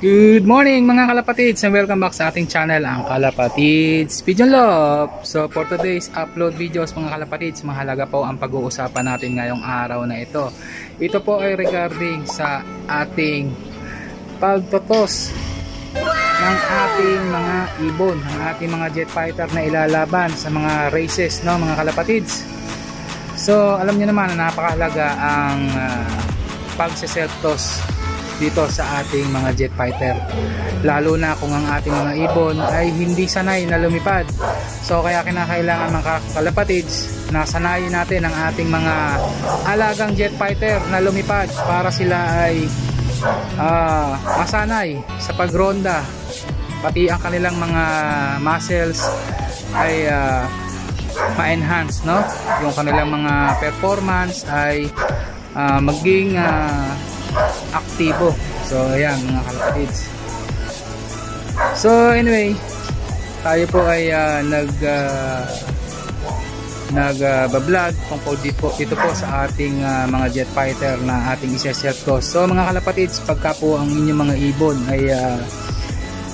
Good morning mga kalapatids and welcome back sa ating channel ang Kalapatids Pigeon Love. So for today's upload videos mga kalapatids, mahalaga po ang pag-uusapan natin ngayong araw na ito. Ito po ay regarding sa ating pagtotos ng ating mga ibon, ng ating mga jet fighter na ilalaban sa mga races no mga kalapatids. So alam niyo naman na napakahalaga ang uh, pagse-self-toss dito sa ating mga jet fighter. Lalo na kung ang ating mga ibon ay hindi sanay na lumipad. So kaya kinakailangan mga kalapatids na sanayin natin ang ating mga alagang jet fighter na lumipad para sila ay uh, masanay sa pagronda. Pati ang kanilang mga muscles ay uh, ma-enhance no? Yung kanilang mga performance ay uh, maging uh, aktibo. So ayan mga kalapatids so anyway tayo po ay uh, nag uh, nag uh, vlog tungkol dito, dito po sa ating uh, mga jet fighter na ating isa-set ko. So mga kalapatids pagka po ang inyong mga ibon ay uh,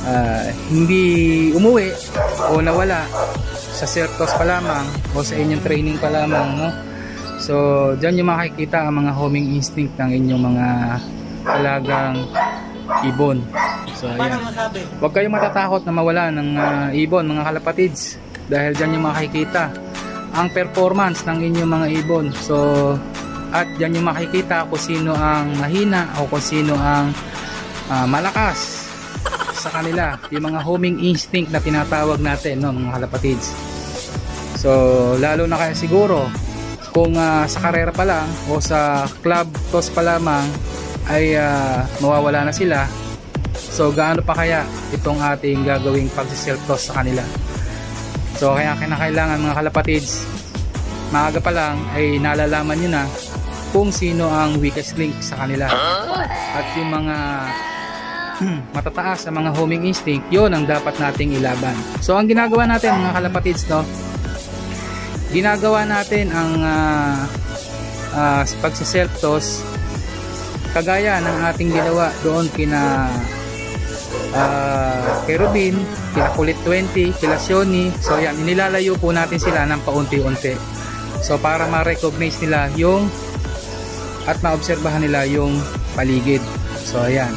uh, hindi umuwi o nawala sa Certos pa lamang o sa inyong training pa lamang no? So, dyan yung makikita ang mga homing instinct ng inyong mga alagang ibon. So, ayan. Huwag kayong matatakot na mawala ng uh, ibon, mga kalapatids. Dahil dyan yung makikita ang performance ng inyong mga ibon. So, at dyan yung makikita kung sino ang mahina o kung sino ang uh, malakas sa kanila. Yung mga homing instinct na tinatawag natin, no, mga kalapatids. So, lalo na kaya siguro kung uh, sa karera pa lang o sa club toss pa lamang ay uh, mawawala na sila. So gaano pa kaya itong ating gagawing pag-self toss sa kanila? So kaya kinakailangan mga kalapatids maaga pa lang ay nalalaman nyo na kung sino ang weakest link sa kanila. At yung mga matataas sa mga homing instinct yon ang dapat nating ilaban. So ang ginagawa natin mga kalapatids no? Ginagawa natin ang uh, uh, pagsa-self toss kagaya ng ating ginawa doon kina uh, kay Rubin, kina Kulit 20, kila Sioni. So yan, inilalayo po natin sila ng paunti-unti. So para ma-recognize nila yung at maobserbahan nila yung paligid. So ayan.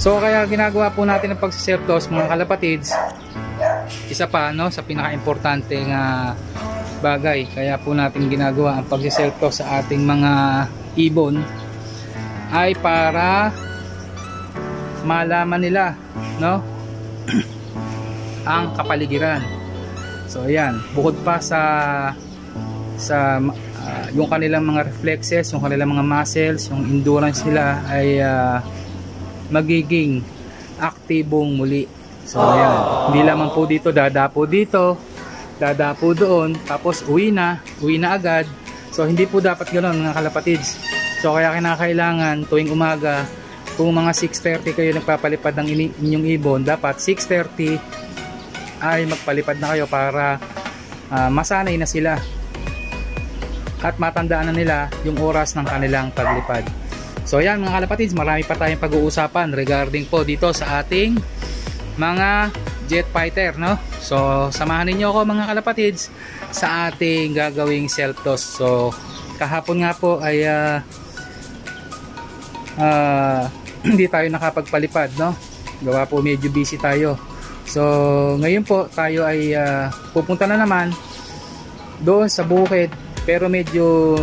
So kaya ginagawa po natin ang pagsa-self toss mga kalapatids isa pa no sa pinaka-importante nga bagay kaya po natin ginagawa ang pagsiselto sa ating mga ibon ay para malaman nila no? Ang kapaligiran. So ayan. Bukod pa sa sa uh, yung kanilang mga reflexes yung kanilang mga muscles yung endurance nila ay uh, magiging aktibong muli. So ayan, hindi lamang po dito, dadapo dito, dadapo doon, tapos uwi na, uwi na agad. So hindi po dapat ganoon mga kalapatids. So kaya kinakailangan tuwing umaga, kung mga 6.30 kayo nagpapalipad ng inyong ibon, dapat 6.30 ay magpalipad na kayo para uh, masanay na sila. At matandaan na nila yung oras ng kanilang paglipad. So yan mga kalapatids, marami pa tayong pag-uusapan regarding po dito sa ating mga jet fighter no? So samahan niyo ako mga kalapatids sa ating gagawing self toss so kahapon nga po ay uh, uh, hindi tayo nakapagpalipad no gawa po medyo busy tayo so ngayon po tayo ay uh, pupunta na naman doon sa bukid pero medyo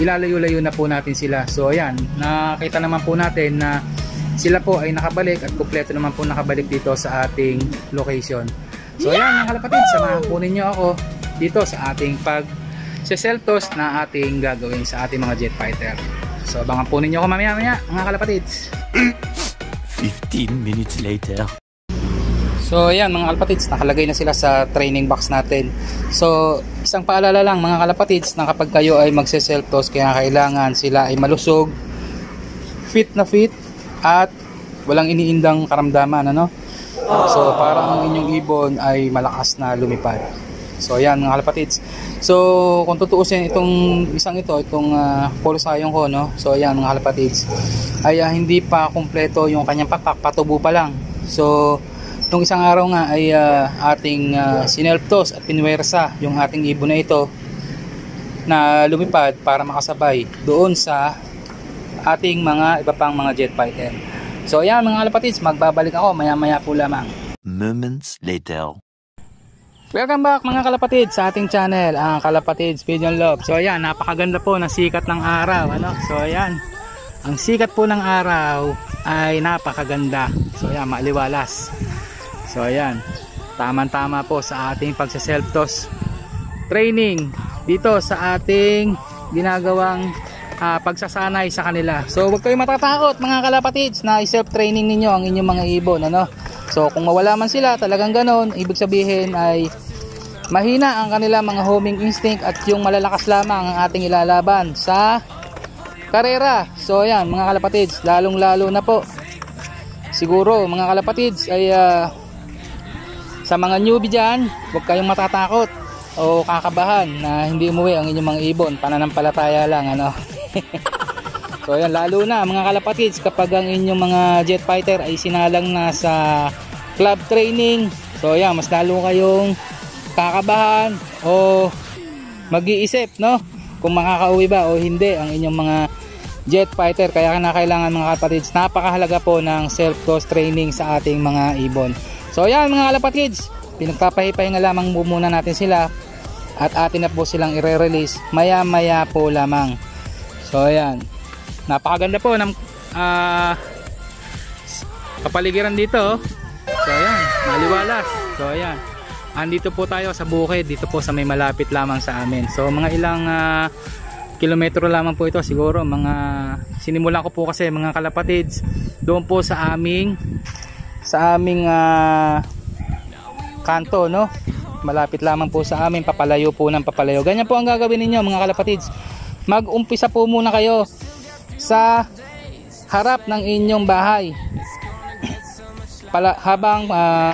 ilalayo-layo na po natin sila so ayan nakita naman po natin na sila po ay nakabalik at kumpleto naman po nakabalik dito sa ating location. So ayan mga kalapatid, samahan po ninyo ako dito sa ating pag seltos na ating gagawin sa ating mga jet fighter. So abangan po ninyo ako mamaya maya mga kalapatids. 15 minutes later. So ayan mga kalapatids, nakalagay na sila sa training box natin. So isang paalala lang mga kalapatids na kapag kayo ay magse-self-toss kaya kailangan sila ay malusog, fit na fit, at walang iniindang karamdaman ano so para ang inyong ibon ay malakas na lumipad So ayan mga kalapatids. So kung tutuusin itong isang ito, itong uh, polusayong ko, no? So ayan mga kalapatids. Ay uh, hindi pa kumpleto yung kanyang pakpak, patubo pa lang. So itong isang araw nga ay uh, ating uh, sinelptos at pinwersa yung ating ibon na ito na lumipad para makasabay doon sa ating mga iba pang mga jet fighter. So ayan mga kalapatids, magbabalik ako maya maya po lamang. Moments later. Welcome back mga kalapatid sa ating channel, ang Kalapatid Pigeon Love. So ayan, napakaganda po ng sikat ng araw. Ano? So ayan, ang sikat po ng araw ay napakaganda. So ayan, maaliwalas. So ayan, tamang-tama po sa ating pagsa-self-toss training dito sa ating ginagawang uh, pagsasanay sa kanila. So huwag kayong matatakot mga kalapatids na self-training ninyo ang inyong mga ibon. Ano? So kung mawala man sila talagang ganon, ibig sabihin ay mahina ang kanila mga homing instinct at yung malalakas lamang ang ating ilalaban sa karera. So ayan mga kalapatids, lalong lalo na po. Siguro mga kalapatids ay uh, sa mga newbie dyan, huwag kayong matatakot o kakabahan na hindi umuwi ang inyong mga ibon pananampalataya lang ano so yan lalo na mga kalapatids kapag ang inyong mga jet fighter ay sinalang na sa club training so yan mas lalo kayong kakabahan o mag-iisip no? Kung makakauwi ba o hindi ang inyong mga jet fighter. Kaya kailangan mga kalapatids napakahalaga po ng self toss training sa ating mga ibon. So yan mga kalapatids pinagpapahipahinga lamang muna natin sila at atin na po silang ire-release maya maya po lamang. So ayan napakaganda po ng uh, kapaligiran dito so ayan. Maliwalas so ayan. Andito po tayo sa bukid. Dito po sa may malapit lamang sa amin. So mga ilang uh, kilometro lamang po ito siguro. Mga sinimulan ko po kasi mga kalapatids doon po sa aming sa aming uh, kanto no? Malapit lamang po sa amin. Papalayo po ng papalayo. Ganyan po ang gagawin ninyo mga kalapatids. Mag umpisa po muna kayo sa harap ng inyong bahay. Pala, habang uh,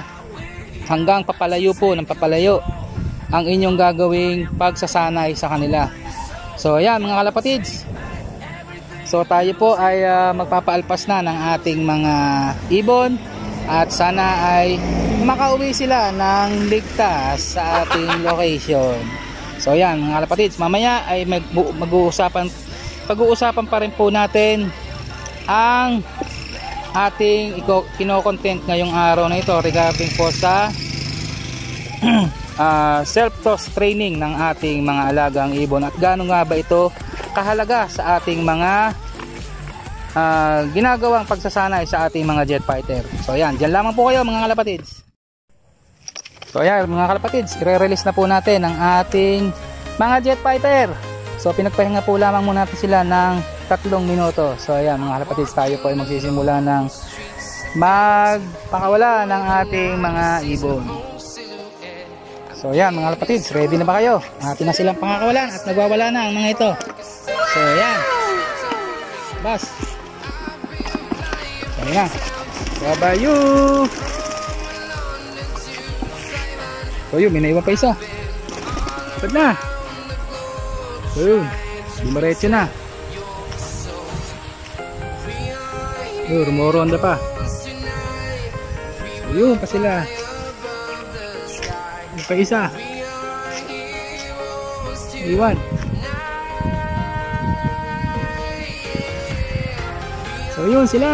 hanggang papalayo po ng papalayo ang inyong gagawing pagsasanay sa kanila. So ayan mga kalapatids. So tayo po ay uh, magpapaalpas na ng ating mga ibon at sana ay makauwi sila ng ligtas sa ating location. So yan mga kapatids mamaya ay mag-uusapan pag-uusapan pa rin po natin ang ating kino-content ngayong araw na ito regarding po sa uh, self-toss training ng ating mga alagang ibon at gaano nga ba ito kahalaga sa ating mga uh, ginagawang pagsasanay sa ating mga jet fighter. So ayan, dyan lamang po kayo mga kalapatids. So ayan mga kalapatids, i-release na po natin ang ating mga jet fighter. So pinagpahinga po lamang muna natin sila ng tatlong minuto. So ayan mga kalapatids, tayo po ay magsisimula ng magpakawala ng ating mga ibon. So ayan mga kalapatids, ready na ba kayo? Atin na silang pangakawalan at nagwawala na ang mga ito. So ayan. Bas. Ayan na. Babayu. So yun, may naiwan pa isa. Pad na. So yun. Dumaretso na. Yun, rumoronda pa. So yun pa sila. Yung pa isa. Iwan. So yun sila.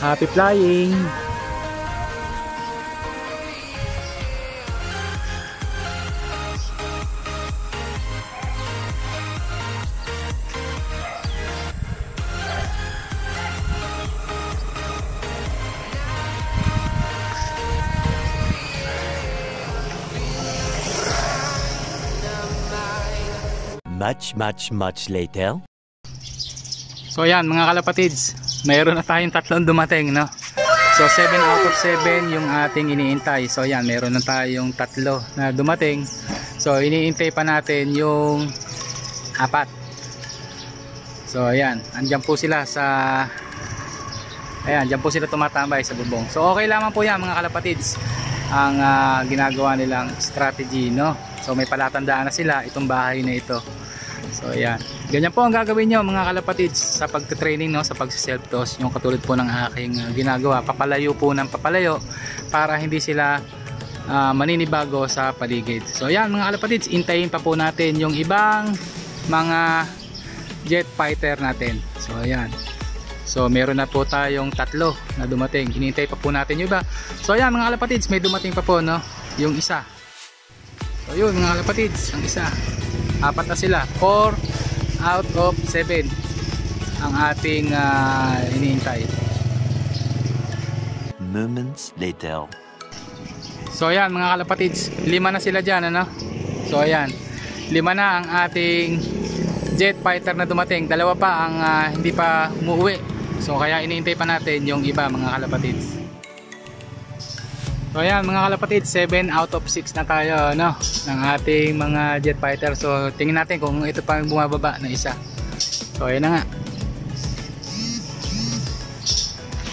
Happy flying! Much, much, much later. So yan mga kalapatids, mayroon na tayong tatlong dumating no so 7 out of 7 yung ating iniintay so yan meron na tayong tatlo na dumating so iniintay pa natin yung apat So ayan, andyan po sila sa Ayan, dyan po sila tumatambay sa bubong. So okay lamang po yan mga kalapatids ang ah, ginagawa nilang strategy, no? So may palatandaan na sila itong bahay na ito. So ayan. Ganyan po ang gagawin nyo mga kalapatids sa pagte-training no, sa pag-self toss. Yung katulad po ng aking ah, ginagawa. Papalayo po ng papalayo para hindi sila ah, maninibago sa paligid. So ayan mga kalapatids, intayin pa po natin yung ibang mga jet fighter natin. So ayan. So meron na po tayong tatlo na dumating. Hinintay pa po natin yung iba. So ayan mga kalapatids, may dumating pa po no, yung isa. So yun mga kalapatids, ang isa. Apat na sila. 4 out of 7 ang ating ah, hinihintay. Moments later. So ayan mga kalapatids, lima na sila dyan ano. So ayan, lima na ang ating jet fighter na dumating. Dalawa pa ang ah, hindi pa umuwi. So kaya iniintay pa natin yung iba mga kalapatids. So ayan mga kalapatids, 7 out of 6 na tayo no, ng ating mga jet fighter. So tingnan natin kung ito pa bumababa na isa. So ayan na nga.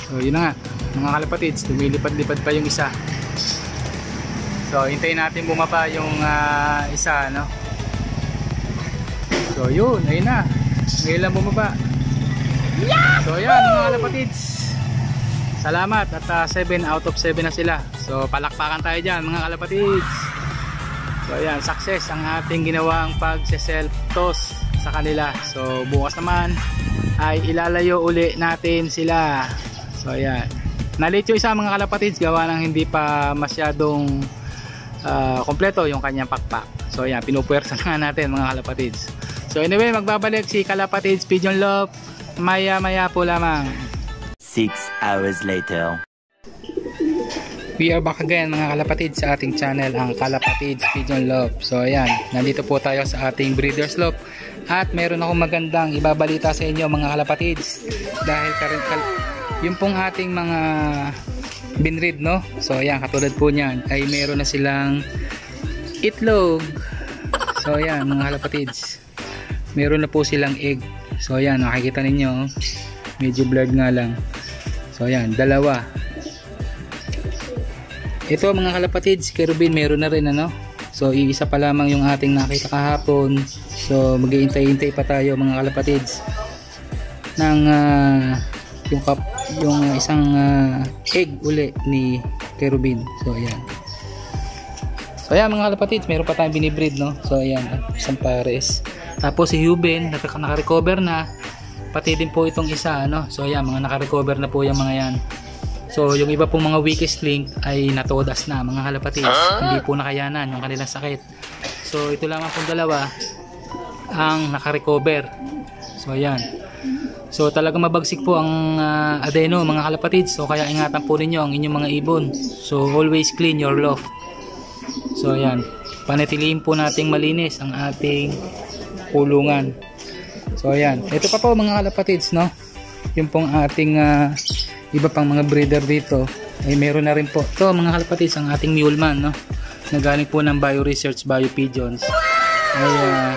So yun na nga, mga kalapatids, lumilipad-lipad pa yung isa. So hintayin natin bumaba yung ah, isa no. So yun, ayun na. Ngayon lang bumaba. So ayan mga kalapatids. Salamat at 7 out of 7 na sila. So palakpakan tayo dyan mga kalapatids. So ayan, success ang ating ginawang pag-self toss sa kanila. So bukas naman ay ilalayo uli natin sila. So ayan. Nalit yung isa mga kalapatids gawa ng hindi pa masyadong ah, kompleto yung kanyang pakpak. So ayan, pinupuwersa na nga natin mga kalapatids. So anyway, magbabalik si Kalapatids Pigeon Love maya maya po lamang. Six hours later. We are back again mga kalapatids sa ating channel ang Kalapatids Pigeon Love. So ayan, nandito po tayo sa ating breeder's loft at meron akong magandang ibabalita sa inyo mga kalapatids dahil karin kal yung pong ating mga binread no. So ayan, katulad po niyan ay meron na silang itlog. So ayan mga kalapatids. Meron na po silang egg. So ayan, nakikita ninyo medyo blurred nga lang. So ayan, dalawa. Ito mga kalapatids, kay Rubin meron na rin ano. So iisa pa lamang yung ating nakita kahapon. So mag-iintay-intay pa tayo mga kalapatids ng ah, yung kap yung isang ah, egg uli ni kay Rubin. So ayan. So ayan mga kalapatids, meron pa tayong binibreed no. So ayan, isang pares. Tapos si Huben, naka- naka-recover na. Pati din po itong isa ano. So ayan, mga naka-recover na po yung mga yan. So yung iba pong mga weakest link ay natodas na mga kalapatids. Hindi po nakayanan yung kanilang sakit. So ito lamang pong dalawa ang naka-recover. So ayan. So talaga mabagsik po ang ah, adeno mga kalapatids. So kaya ingatan po ninyo ang inyong mga ibon. So always clean your loft. So ayan. Panatilihin po nating malinis ang ating kulungan. So ayan. Ito pa po mga kalapatids no. Yung pong ating ah, iba pang mga breeder dito ay meron na rin po. Ito mga kalapatids ang ating muleman no. Na galing po ng Bio Research Bio Pigeons. Ay ah,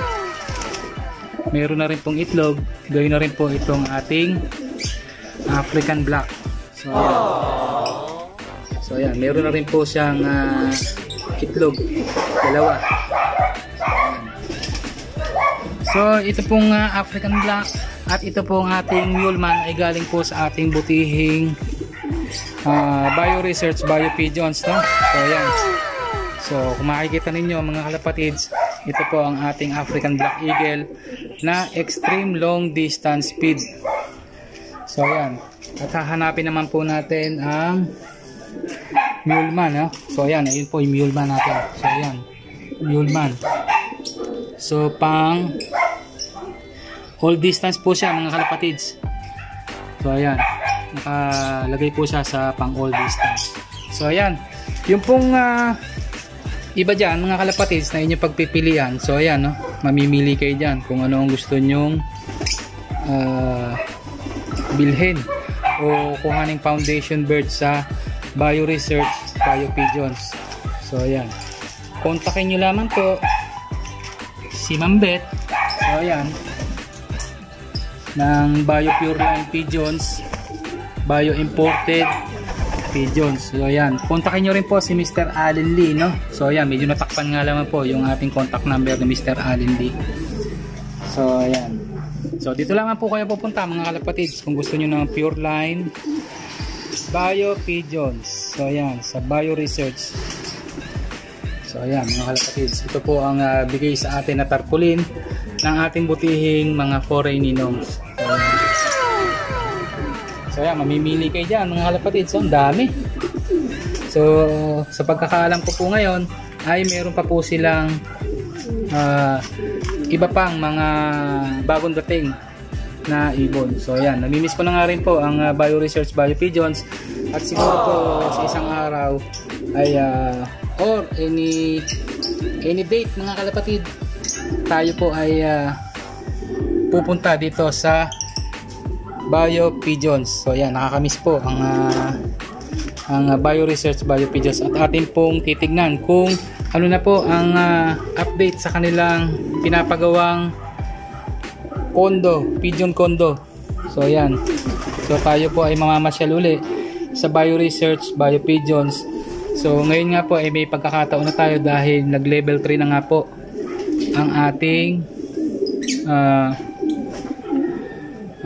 meron na rin pong itlog. Gawin na rin po itong ating African Black. So ayan. So ayan, meron na rin po siyang ah, itlog. Dalawa. So ito pong ah, African Black at ito pong ating Muleman ay galing po sa ating butihing ah, Bio Research Bio Pigeons no? So ayan. So kung makikita ninyo mga kalapatids, ito po ang ating African Black Eagle na extreme long distance speed. So ayan. At hahanapin naman po natin ang Muleman. No? So ayan, ayun po yung Muleman natin. So ayan. Muleman. So pang all distance po siya mga kalapatids. So ayan. Nakalagay po siya sa pang all distance. So ayan. Yung pong ah, iba dyan mga kalapatids na inyong pagpipilian. So ayan no. Mamimili kayo dyan kung ano ang gusto nyong ah, bilhin o kuhaning foundation bird sa Bio Research Bio Pigeons. So ayan. Kontakin nyo lamang po si Ma'am Beth. So ayan. Ng Bio Pure Line Pigeons, Bio Imported Pigeons. So ayan, kontakin nyo rin po si Mr. Allen Lee, no? So ayan, medyo natakpan nga lamang po yung ating contact number ni Mr. Allen Lee. So ayan. So dito lamang po kayo pupunta mga kalapatids kung gusto nyo ng Pure Line Bio Pigeons. So ayan, sa Bio Research. So ayan mga kalapatids, ito po ang ah, bigay sa atin na tarpaulin ng ating butihing mga foreign ninoms. So, ayan, mamimili kayo dyan mga kalapatids. So ang dami. So sa pagkakaalam ko po ngayon ay meron pa po silang ah, iba pang mga bagong dating na ibon. So ayan, namimiss ko na nga rin po ang uh, Bio Research Bio Pigeons at siguro po sa isang araw ay ah, or any any date mga kalapatid tayo po ay ah, pupunta dito sa Bio Pigeons. So ayan, nakakamiss po ang ah, ang uh, Bio Research Bio Pigeons at atin pong titignan kung ano na po ang ah, update sa kanilang pinapagawang kondo, pigeon kondo. So ayan. So tayo po ay mamamasyal uli sa Bio Research Bio Pigeons. So ngayon nga po ay may pagkakataon na tayo dahil nag level 3 na nga po ang ating ah,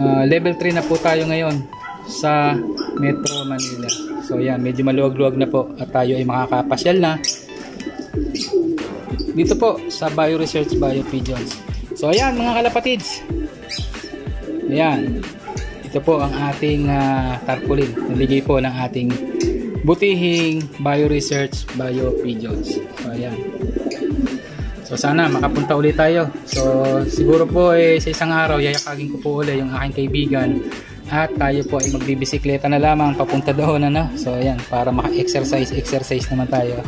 ah, level 3 na po tayo ngayon sa Metro Manila. So yan, medyo maluwag-luwag na po at tayo ay makakapasyal na dito po sa Bio Research Bio Pigeons. So ayan mga kalapatids. Ayan. Ito po ang ating ah, tarpaulin. Nabigay po ng ating butihing Bio Research Bio Pigeons. So ayan. So sana makapunta ulit tayo. So siguro po eh, sa isang araw yayakagin ko po ulit yung aking kaibigan at tayo po ay magbibisikleta na lamang papunta doon ano. So ayan para maka-exercise exercise naman tayo.